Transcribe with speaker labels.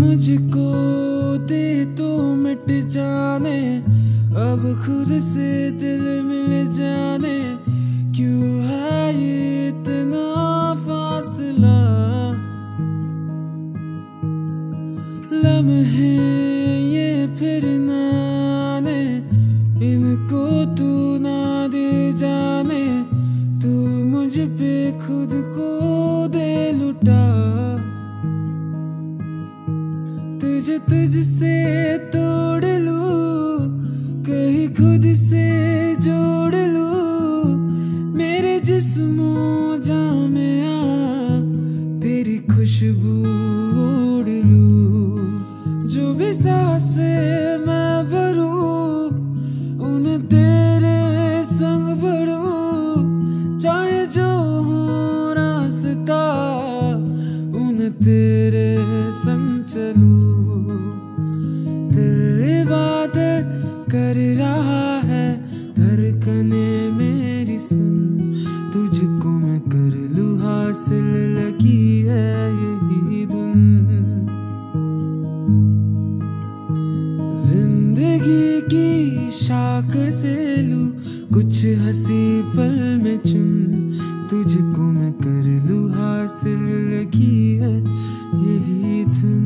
Speaker 1: मुझको दे तो मिट जाने। अब खुद से दिल मिल जाने। क्यों है ये इतना फासला? लम्हे ये फिर नाने। इनको तू ना दे जाने। तू मुझ पे खुद को दे लुटा। तुझे तुझसे तोड़ लू कहीं खुद से कर रहा है, धड़कने मेरी सुन। तुझको मैं कर लू हासिल, लगी है यही धुन। ज़िंदगी की शाख से लू कुछ हँसी पल में चुन। तुझको मैं कर लू हासिल, लगी है यही धुन।